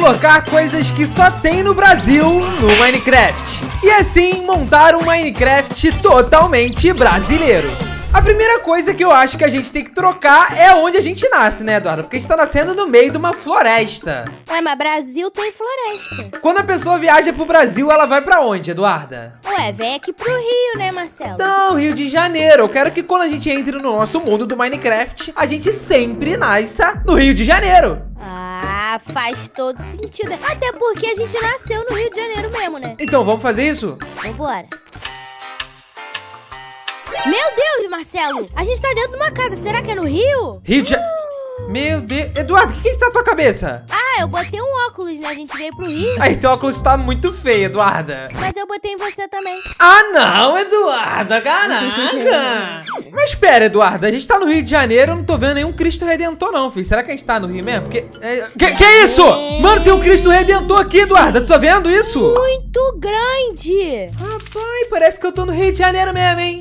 colocar coisas que só tem no Brasil no Minecraft. E assim montar um Minecraft totalmente brasileiro. A primeira coisa que eu acho que a gente tem que trocar é onde a gente nasce, né, Eduardo? Porque a gente tá nascendo no meio de uma floresta. Ué, mas Brasil tem floresta. Quando a pessoa viaja pro Brasil, ela vai pra onde, Eduarda? Ué, vem aqui pro Rio, né, Marcelo? Não, Rio de Janeiro. Eu quero que quando a gente entre no nosso mundo do Minecraft, a gente sempre nasça no Rio de Janeiro. Ah, faz todo sentido. Até porque a gente nasceu no Rio de Janeiro mesmo, né? Então, vamos fazer isso? Vambora. Meu Deus, Marcelo! A gente tá dentro de uma casa. Será que é no Rio? Rio de Janeiro. Meu Deus. Eduardo, o que, que está na tua cabeça? Ah, eu botei um óculos, né? A gente veio pro Rio. Aí, teu óculos tá muito feio, Eduarda. Mas eu botei em você também. Ah, não, Eduarda, caraca. Mas espera, Eduarda, a gente tá no Rio de Janeiro, eu não tô vendo nenhum Cristo Redentor não, filho. Será que a gente tá no Rio mesmo? Porque... É... Que, que é isso? Mano, tem um Cristo Redentor aqui, Eduarda, tu tá vendo isso? Muito grande! Rapaz, parece que eu tô no Rio de Janeiro mesmo, hein?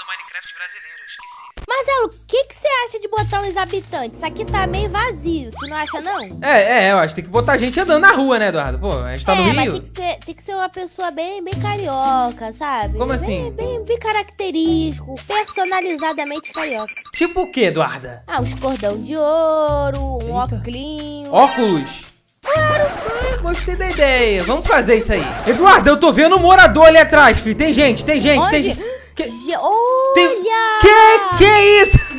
Criando Minecraft brasileiro, esqueci. Marcelo, o que que você acha de botar uns habitantes? Isso aqui tá meio vazio, tu não acha não? É, é, eu acho que tem que botar gente andando na rua, né, Eduardo? Pô, a gente tá é, no mas Rio. tem que, ser, tem que ser uma pessoa bem, bem carioca, sabe? Como Bem- assim? Bem, bem característico, personalizadamente carioca. Tipo o quê, Eduarda? Ah, uns cordão de ouro, um Eita. óculinho. Óculos? Ah, gostei da ideia. Vamos fazer isso aí. Eduardo, eu tô vendo um morador ali atrás, filho. Tem gente, tem gente, tem Onde? gente. Que, Olha! tem... que, que é isso?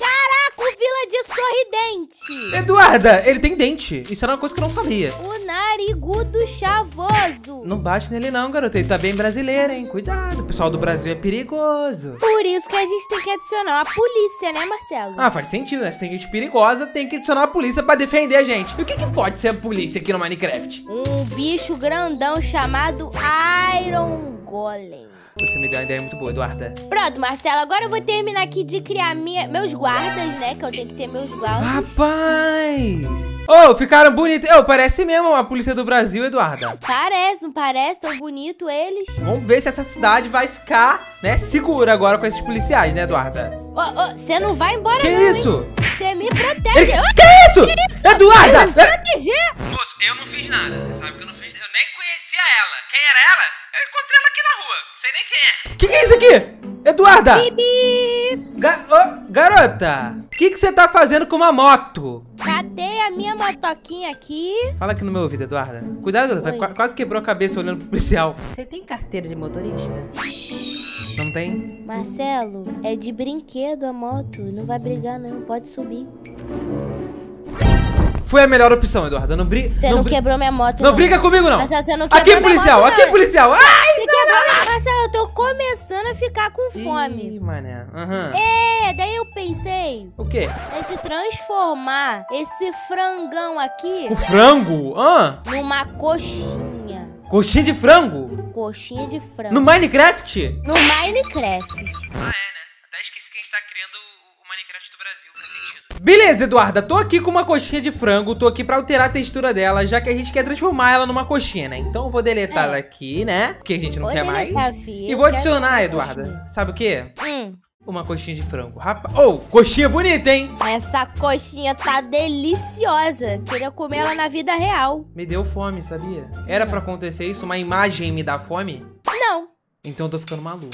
Caraca, o Vila de Sorridente! Eduarda, ele tem dente. Isso era uma coisa que eu não sabia. O narigudo chavoso! Não bate nele não, garoto. Ele tá bem brasileiro, hein? Cuidado, o pessoal do Brasil é perigoso. Por isso que a gente tem que adicionar a polícia, né, Marcelo? Ah, faz sentido, né? Se tem gente perigosa, tem que adicionar a polícia pra defender a gente. E o que, que pode ser a polícia aqui no Minecraft? Um bicho grandão chamado Iron Golem. Você me deu uma ideia muito boa, Eduarda. Pronto, Marcelo, agora eu vou terminar aqui de criar minha, meus guardas, né? Que eu tenho que ter meus guardas. Rapaz! Ô, ficaram bonitos. Ô, parece mesmo a polícia do Brasil, Eduarda. Parece, não parece? Tão bonito eles. Vamos ver se essa cidade vai ficar, né, segura agora com esses policiais, né, Eduarda? Ô, ô, Você não vai embora, Que não, isso? Você me Ele- protege. Ô, Que isso? Eduarda! proteger? Moço, eu não fiz nada. Você sabe que eu não fiz. Eu nem conhecia ela. Quem era ela? Eu encontrei ela aqui na rua. Sei nem quem é. Que que é isso aqui? Eduarda! Bibi! Ga- ô, garota! O que que você tá fazendo com uma moto? Cadê a minha motoquinha aqui? Fala aqui no meu ouvido, Eduarda. Cuidado. Oi. Qua- Quase quebrou a cabeça olhando pro policial. Você tem carteira de motorista? Não tem? Marcelo, é de brinquedo a moto. Não vai brigar, não. Pode subir. Foi a melhor opção, Eduarda. Não briga. Você não, quebrou minha moto, Não briga comigo, não. Marcelo, você não quebrou Aqui, policial! moto, Aqui, não. policial! Ai! Você quebrou... Marcelo, eu tô começando a ficar com fome. Ih, mané. Aham. É, daí eu pensei O quê? a gente transformar esse frangão aqui O frango? Hã? numa coxinha. Coxinha de frango? Coxinha de frango. No Minecraft? No Minecraft. Ah, é, né? Até esqueci que a gente tá criando o Minecraft do Brasil, faz sentido. Beleza, Eduarda, tô aqui com uma coxinha de frango, tô aqui pra alterar a textura dela, já que a gente quer transformar ela numa coxinha, né? Então eu vou deletar É. ela aqui, né? Porque a gente não Vou quer mais. E vou adicionar, Eduarda, coxinha. sabe o quê? Hum, Uma coxinha de frango. Rapaz, oh, coxinha bonita, hein? essa coxinha tá deliciosa. Queria comer ela na vida real. Me deu fome, sabia? Era pra acontecer isso? Uma imagem me dá fome? Não. Então eu tô ficando maluco.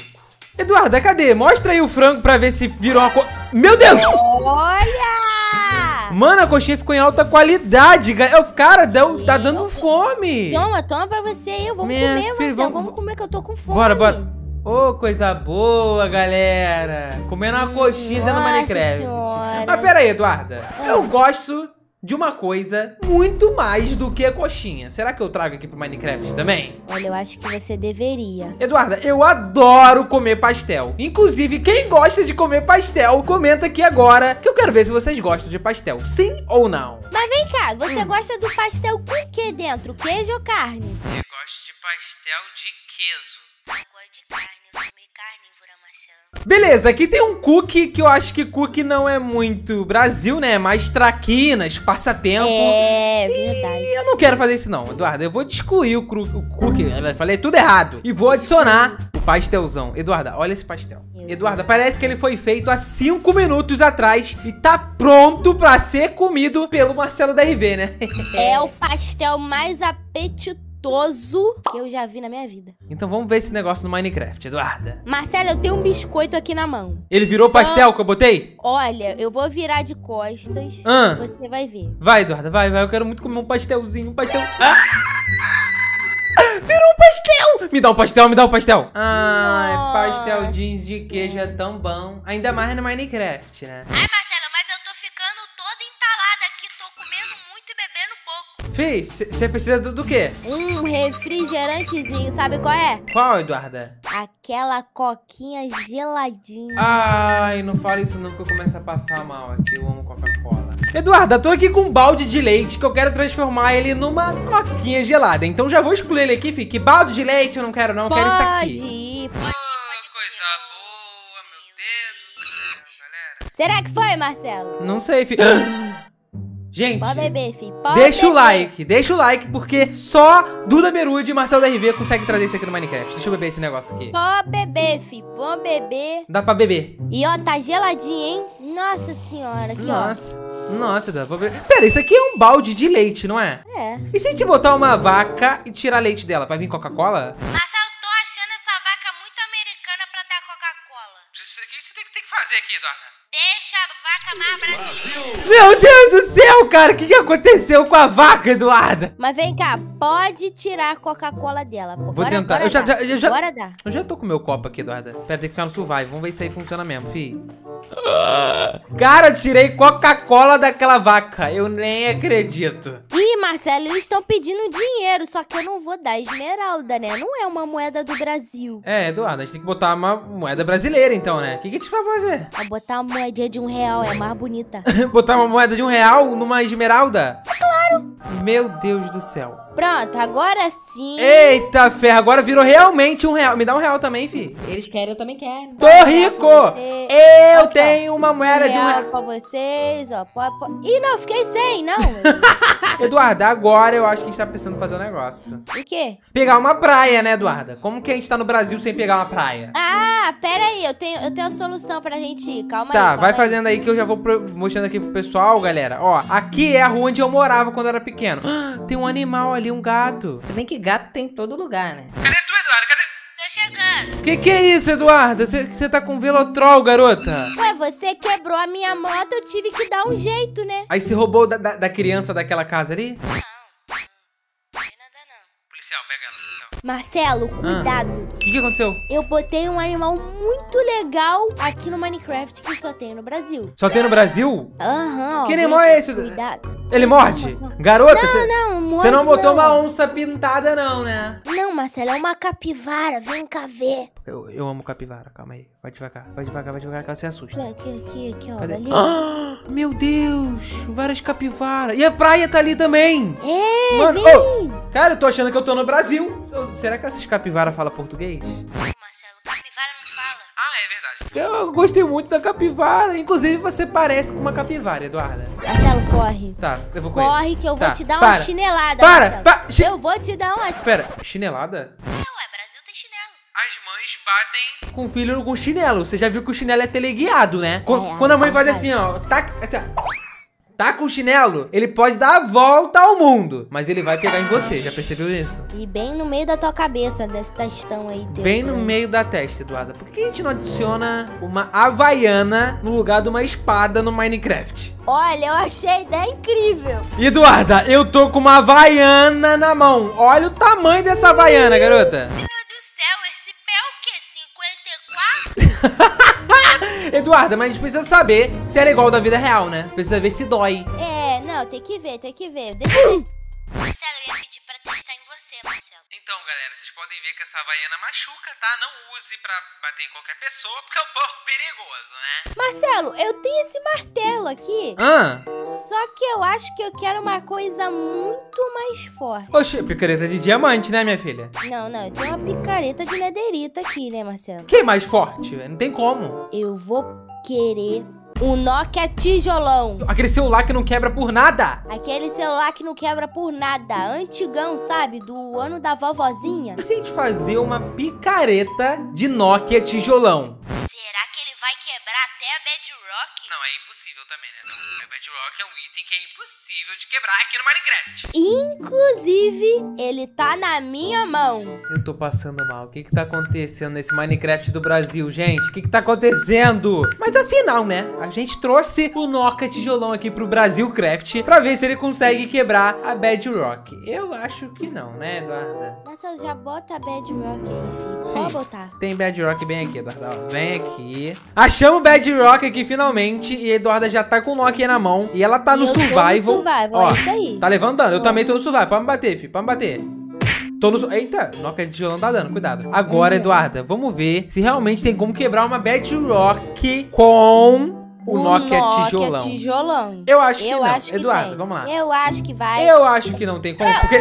Eduarda, cadê? Mostra aí o frango pra ver se virou uma co... Meu Deus! Olha! Mano, a coxinha ficou em alta qualidade. Eu, cara, deu, tá dando fome. Toma, toma pra você aí. Vamos Minha comer, filha, Marcelo. vamos- Vamos, comer que eu tô com fome. Bora, bora. Ô, coisa boa, galera. Comendo uma coxinha dentro do Nossa Minecraft. Senhora. Mas pera aí, Eduarda. Eu gosto de uma coisa muito mais do que a coxinha. Será que eu trago aqui pro Minecraft também? Olha, eu acho que você deveria. Eduarda, eu adoro comer pastel. Inclusive, quem gosta de comer pastel, comenta aqui agora que eu quero ver se vocês gostam de pastel. Sim ou não? Mas vem cá, você Hum. gosta do pastel com o que dentro? Queijo ou carne? Eu gosto de pastel de queijo. Eu gosto de carne, eu sou meio Marcelo. Beleza, aqui tem um cookie que eu acho que cookie não é muito Brasil, né? É mais traquinas, passatempo. É, verdade. E eu não quero fazer isso não, Eduardo. Eu vou excluir o, o cookie. Eu falei tudo errado. E vou adicionar o pastelzão. Eduarda, olha esse pastel. Eduarda, parece que ele foi feito há 5 minutos atrás e tá pronto pra ser comido pelo Marcelo da RV, né? É o pastel mais apetitoso que eu já vi na minha vida. então vamos ver esse negócio no Minecraft, Eduarda. Marcelo, eu tenho um biscoito aqui na mão. Ele virou pastel que eu botei? Olha, eu vou virar de costas. Ah. Você vai ver. Vai, Eduarda, vai, vai. Eu quero muito comer um pastelzinho, um pastel. Ah! Virou um pastel! Me dá um pastel, me dá um pastel. Ai, Nossa. pastel jeans de queijo é tão bom. Ainda mais no Minecraft, né? Ai, Marcelo, Fih, você precisa do, do quê? Um refrigerantezinho, sabe qual é? Qual, Eduarda? Aquela coquinha geladinha. Ai, não fala isso não que eu começo a passar mal aqui. Eu amo Coca-Cola. Eduarda, tô aqui com um balde de leite que eu quero transformar ele numa coquinha gelada. Então já vou excluir ele aqui, Fih. Que balde de leite eu não quero não, eu quero isso pode aqui. ir, pode. coisa boa, meu Deus do céu, galera. Será que foi, Marcelo? Não sei, Fih. Gente, Pode beber, deixa o beber. like, deixa o like, porque só Duda Merude e Marcelo da RV conseguem trazer isso aqui no Minecraft. Deixa eu beber esse negócio aqui. Pode beber, filho. Pode beber. Dá pra beber. E ó, tá geladinho, hein? Nossa senhora, aqui Nossa, nossa, dá pra beber. Pera, isso aqui é um balde de leite, não é? ó. É. E se a gente botar uma vaca e tirar leite dela, vai vir Coca-Cola? Marcelo, tô achando essa vaca muito americana pra dar Coca-Cola. O que você tem, que fazer aqui, Eduarda? Meu Deus do céu, cara, o que, que aconteceu com a vaca, Eduarda? Mas vem cá, pode tirar a Coca-Cola dela. Pô. Vou Bora- tentar. bora Eu já- dar. já- eu já- Bora dar. Eu já tô com meu copo aqui, Eduarda. Pera, tem que ficar no survival. Vamos ver se aí funciona mesmo, fi. Cara, eu tirei Coca-Cola daquela vaca. Eu nem acredito. Marcelo, eles estão pedindo dinheiro, só que eu não vou dar esmeralda, né? Não é uma moeda do Brasil. É, Eduardo, a gente tem que botar uma moeda brasileira, então, né? O que, que a gente vai fazer? Vou botar uma moedinha de um real, é mais bonita. botar uma moeda de um real numa esmeralda? Claro! Meu Deus do céu. Pronto, agora sim. Eita ferro, agora virou realmente um real. Me dá um real também, fi. Eles querem, eu também quero. Tô rico! Eu Aqui, ó. tenho uma moeda de um real pra vocês, ó. Pô, pô. Ih, não, fiquei sem, não. Eduardo, agora eu acho que a gente tá pensando em fazer um negócio. o quê? Pegar uma praia, né, Eduarda? Como que a gente tá no Brasil sem pegar uma praia? Ah, pera aí, eu tenho, eu tenho a solução pra gente ir. Calma aí. Tá, vai aí. fazendo aí que eu já vou mostrando aqui pro pessoal, galera. Ó, aqui é a rua onde eu morava quando era pequeno. Ah, Tem um animal ali, um gato. Se bem que gato tem em todo lugar, né? Cadê tu, Eduardo? Cadê? Tô chegando. Que que é isso, Eduardo? Você tá com velotrol, garota? Ué, você quebrou a minha moto, eu tive que dar um jeito, né? Aí você roubou da, da, da criança daquela casa ali? Não. Não tem nada não. Policial, pega ela, policial. Marcelo, cuidado. O que que aconteceu? Eu botei um animal muito legal aqui no Minecraft que só tem no Brasil. Só tem no Brasil? Aham, ó. Que animal é esse? Cuidado. Ele morde? Garota, Não, não, você não morde botou uma onça pintada não, né? Não, Marcelo, é uma capivara. Vem cá ver. Eu, eu amo capivara, calma aí. Vai devagar, vai devagar, vai devagar, que ela se assusta. Aqui, aqui, aqui, ó. Cadê? Ali. Ah, meu Deus, várias capivaras. E a praia tá ali também. É, Mano, ô, cara, eu tô achando que eu tô no Brasil. Será que essas capivaras falam português? É verdade. Eu gostei muito da capivara. Inclusive, você parece com uma capivara, Eduarda. Marcelo, corre. Tá, eu vou ele. Corre que eu vou Tá, te dar para. uma chinelada, Para, Marcelo. para, chi- Eu vou te dar uma... Pera, chinelada? É, ué, Brasil tem chinelo. As mães batem com o filho com chinelo. Você já viu que o chinelo é teleguiado, né? Qu- É, Quando a mãe é faz assim, ó, taca, assim, ó, taca o chinelo, ele pode dar a volta ao mundo, mas ele vai pegar em você. Já percebeu isso? E bem no meio da tua cabeça, desse testão aí teu. Bem no meio da testa, Eduarda. Por que a gente não adiciona uma havaiana no lugar de uma espada no Minecraft? Olha, eu achei a ideia incrível. Eduarda, eu tô com uma havaiana na mão. Olha o tamanho dessa havaiana, garota. Eduarda, mas a gente precisa saber se era igual da vida real, né? Precisa ver se dói. É, não, tem que ver, tem que ver. Deixa eu ver. Marcelo, eu ia pedir pra testar em você, Marcelo. Então, galera, vocês podem ver que essa havaiana machuca, tá? Não use pra bater em qualquer pessoa, porque é um pouco perigoso, né? Marcelo, eu tenho esse martelo aqui. Ah, Só que eu acho que eu quero uma coisa muito mais forte. oxe, picareta de diamante, né, minha filha? Não, não, eu tenho uma picareta de lederita aqui, né, Marcelo? Que mais forte? Não tem como. Eu vou querer um Nokia tijolão. Aquele celular que não quebra por nada. Aquele celular que não quebra por nada. Antigão, sabe? Do ano da vovozinha. E se a gente fazer uma picareta de Nokia tijolão? Será que ele vai quebrar até a Bedrock? Não, é impossível também, né? O Bedrock é um item que é impossível de quebrar aqui no Minecraft. Inclusive, ele tá na minha mão. Eu tô passando mal. O que que tá acontecendo nesse Minecraft do Brasil, gente? O que que tá acontecendo? Mas afinal, né? A gente trouxe o Nokia tijolão aqui pro Brasil Craft pra ver se ele consegue quebrar a Bedrock. Eu acho que não, né, Eduarda? Marcelo, já bota a Bedrock aí, filho. Sim. Pode botar. Tem Bedrock bem aqui, Eduarda. Ó, vem aqui. Achamos o Bedrock aqui finalmente. E a Eduarda já tá com o Nokia na mão. E ela tá E no tô no survival. survival, Ó, é isso aí. Tá levando dano. Eu Ó. também tô no survival. Pode me bater, filho. Pode me bater. Tô no. Eita, Nokia de tijolão tá dando, cuidado. Agora. Eduarda, vamos ver se realmente tem como quebrar uma Bedrock com o, Nokia, tijolão. tijolão. Eu acho que Eu não. acho que Eduardo, tem. vamos lá. Eu acho que vai. Eu acho que não tem como, porque.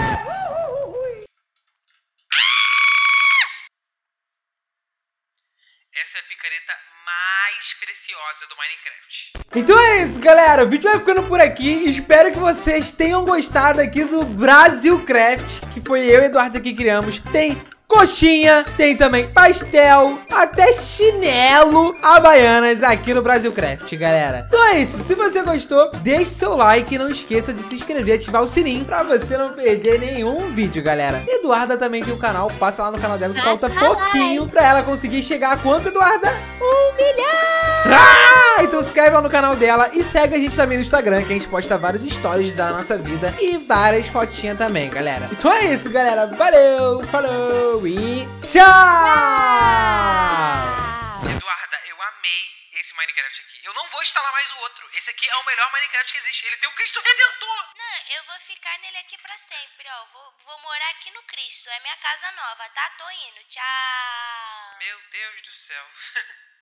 Mais preciosa do Minecraft. Então é isso, galera. O vídeo vai ficando por aqui. Espero que vocês tenham gostado aqui do Brasil Craft, que foi eu e Eduardo que criamos. Tem coxinha, tem também pastel, até chinelo havaianas aqui no Brasil Craft, galera. Então é isso. Se você gostou, deixe seu like e não esqueça de se inscrever e ativar o sininho pra você não perder nenhum vídeo, galera. Eduarda também tem o canal. Passa lá no canal dela que falta pouquinho pra ela conseguir chegar a quanto, Eduarda? Um milhão! Ah, então se inscreve lá no canal dela e segue a gente também no Instagram, que a gente posta vários stories da nossa vida e várias fotinhas também, galera. Então é isso, galera. Valeu, falou e tchau! Eduarda, eu amei esse Minecraft aqui. Eu não vou instalar mais o outro. Esse aqui é o melhor Minecraft que existe. Ele tem o Cristo Redentor. Não, eu vou ficar nele aqui pra sempre, ó. Vou, vou morar aqui no Cristo. É minha casa nova, tá? Tô indo. Tchau. Meu Deus do céu.